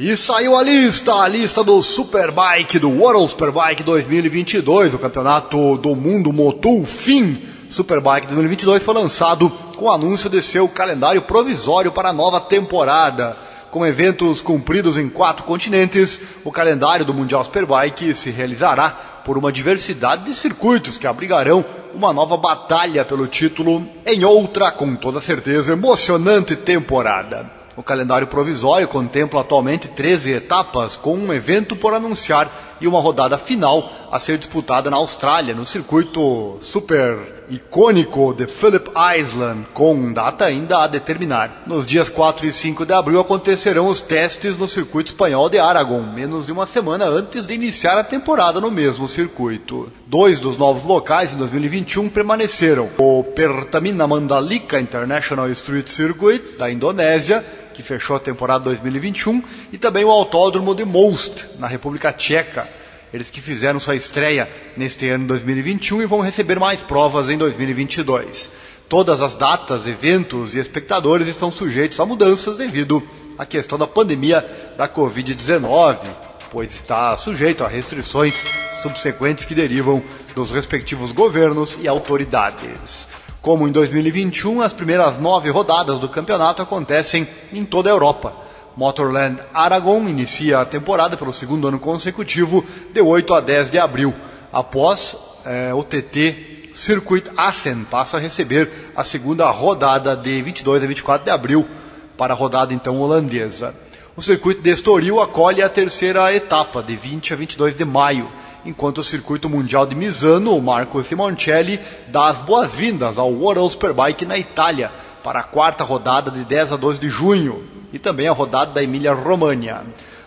E saiu a lista, a lista do Superbike, do World Superbike 2022, o campeonato do mundo Motul Fim Superbike 2022 foi lançado com o anúncio de seu calendário provisório para a nova temporada. Com eventos cumpridos em quatro continentes, o calendário do Mundial Superbike se realizará por uma diversidade de circuitos que abrigarão uma nova batalha pelo título em outra, com toda certeza, emocionante temporada. O calendário provisório contempla atualmente 13 etapas, com um evento por anunciar e uma rodada final a ser disputada na Austrália, no circuito super icônico de Phillip Island, com data ainda a determinar. Nos dias 4 e 5 de abril acontecerão os testes no circuito espanhol de Aragon, menos de uma semana antes de iniciar a temporada no mesmo circuito. Dois dos novos locais em 2021 permaneceram: o Pertamina Mandalika International Street Circuit, da Indonésia, que fechou a temporada 2021, e também o Autódromo de Most, na República Tcheca. Eles que fizeram sua estreia neste ano 2021 e vão receber mais provas em 2022. Todas as datas, eventos e espectadores estão sujeitos a mudanças devido à questão da pandemia da Covid-19, pois está sujeito a restrições subsequentes que derivam dos respectivos governos e autoridades. Como em 2021, as primeiras nove rodadas do campeonato acontecem em toda a Europa. Motorland Aragon inicia a temporada pelo segundo ano consecutivo, de 8 a 10 de abril. Após eh, o TT Circuit Assen passa a receber a segunda rodada de 22 a 24 de abril para a rodada então holandesa. O circuito de Estoril acolhe a terceira etapa, de 20 a 22 de maio enquanto o circuito mundial de Misano, o Marco Simoncelli, dá as boas-vindas ao World Superbike na Itália para a quarta rodada de 10 a 12 de junho e também a rodada da Emília-Romagna.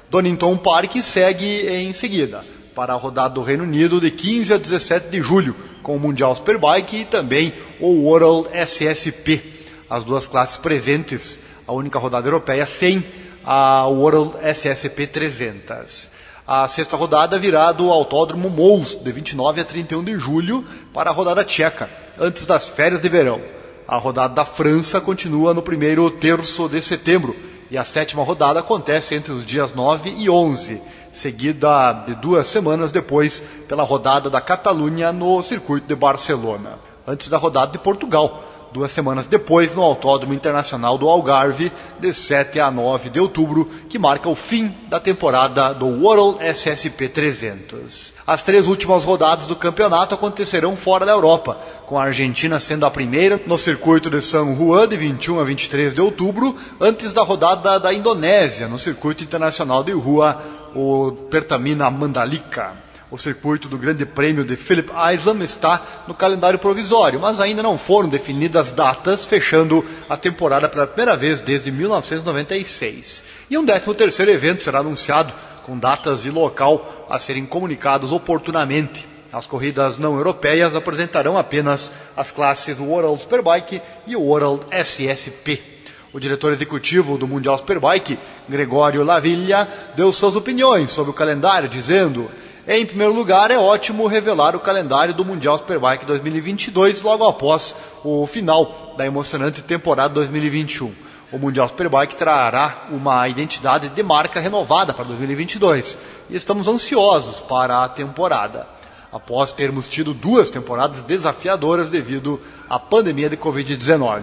Donington Park segue em seguida para a rodada do Reino Unido de 15 a 17 de julho com o Mundial Superbike e também o World SSP, as duas classes presentes, a única rodada europeia sem a World SSP 300. A sexta rodada virá do Autódromo Mous, de 29 a 31 de julho, para a rodada tcheca, antes das férias de verão. A rodada da França continua no primeiro terço de setembro, e a sétima rodada acontece entre os dias 9 e 11, seguida de duas semanas depois pela rodada da Catalunha no circuito de Barcelona, antes da rodada de Portugal, duas semanas depois no Autódromo Internacional do Algarve, de 7 a 9 de outubro, que marca o fim da temporada do World SSP 300. As três últimas rodadas do campeonato acontecerão fora da Europa, com a Argentina sendo a primeira no circuito de San Juan, de 21 a 23 de outubro, antes da rodada da Indonésia, no circuito internacional de Rua, o Pertamina Mandalika. O circuito do Grande Prêmio de Phillip Island está no calendário provisório, mas ainda não foram definidas datas, fechando a temporada pela primeira vez desde 1996. E um 13º evento será anunciado com datas e local a serem comunicados oportunamente. As corridas não europeias apresentarão apenas as classes World Superbike e World SSP. O diretor executivo do Mundial Superbike, Gregório Laviglia, deu suas opiniões sobre o calendário, dizendo em primeiro lugar, é ótimo revelar o calendário do Mundial Superbike 2022 logo após o final da emocionante temporada 2021. O Mundial Superbike trará uma identidade de marca renovada para 2022 e estamos ansiosos para a temporada. Após termos tido duas temporadas desafiadoras devido à pandemia de Covid-19.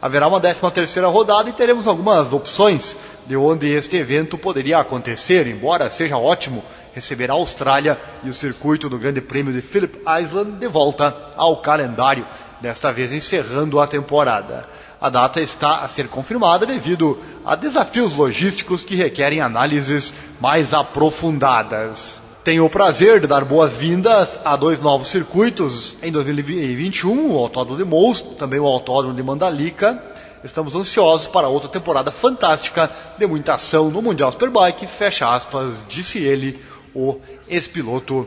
Haverá uma 13 terceira rodada e teremos algumas opções de onde este evento poderia acontecer, embora seja ótimo receber a Austrália e o circuito do Grande Prêmio de Phillip Island de volta ao calendário, desta vez encerrando a temporada. A data está a ser confirmada devido a desafios logísticos que requerem análises mais aprofundadas. Tenho o prazer de dar boas-vindas a dois novos circuitos em 2021, o Autódromo de Most, também o Autódromo de Mandalika. Estamos ansiosos para outra temporada fantástica de muita ação no Mundial Superbike, fecha aspas, disse ele, o ex-piloto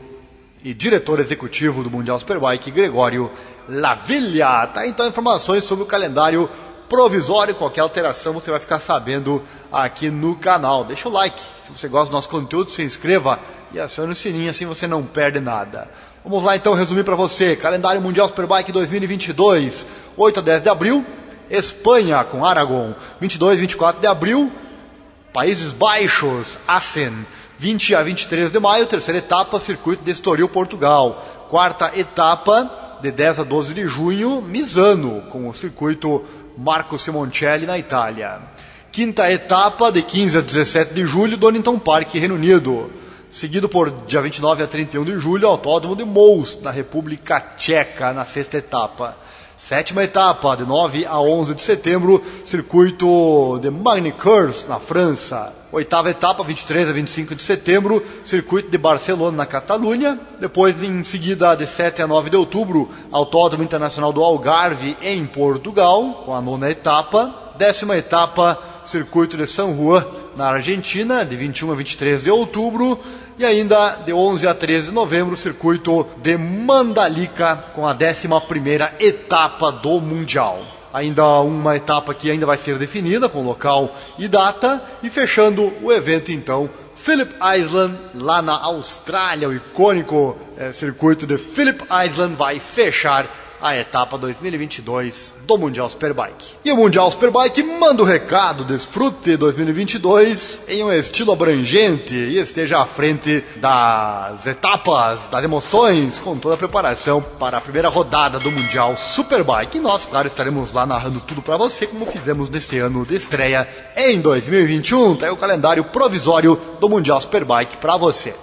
e diretor executivo do Mundial Superbike, Gregório Laviglia. Tá então informações sobre o calendário provisório, qualquer alteração você vai ficar sabendo aqui no canal. Deixa o like, se você gosta do nosso conteúdo, se inscreva e acione o sininho, assim você não perde nada. Vamos lá então resumir para você, calendário Mundial Superbike 2022, 8 a 10 de abril, Espanha com Aragon, 22 e 24 de abril, Países Baixos, Assen, 20 a 23 de maio, terceira etapa, circuito de Estoril, Portugal. Quarta etapa, de 10 a 12 de junho, Misano, com o circuito Marco Simoncelli na Itália. Quinta etapa, de 15 a 17 de julho, Donington Park, Reino Unido. Seguido por dia 29 a 31 de julho, Autódromo de Most, na República Tcheca, na sexta etapa. Sétima etapa, de 9 a 11 de setembro, circuito de Magny-Cours, na França. Oitava etapa, 23 a 25 de setembro, circuito de Barcelona, na Catalunha. Depois, em seguida, de 7 a 9 de outubro, Autódromo Internacional do Algarve, em Portugal, com a nona etapa. Décima etapa, circuito de San Juan, na Argentina, de 21 a 23 de outubro. E ainda de 11 a 13 de novembro, o circuito de Mandalika, com a 11 etapa do Mundial. Ainda uma etapa que ainda vai ser definida, com local e data. E fechando o evento, então, Phillip Island, lá na Austrália, o icônico é, circuito de Phillip Island vai fechar a etapa 2022 do Mundial Superbike. E o Mundial Superbike manda o recado, desfrute 2022 em um estilo abrangente e esteja à frente das etapas, das emoções, com toda a preparação para a primeira rodada do Mundial Superbike. E nós, claro, estaremos lá narrando tudo para você, como fizemos neste ano de estreia em 2021. Tá aí o calendário provisório do Mundial Superbike para você.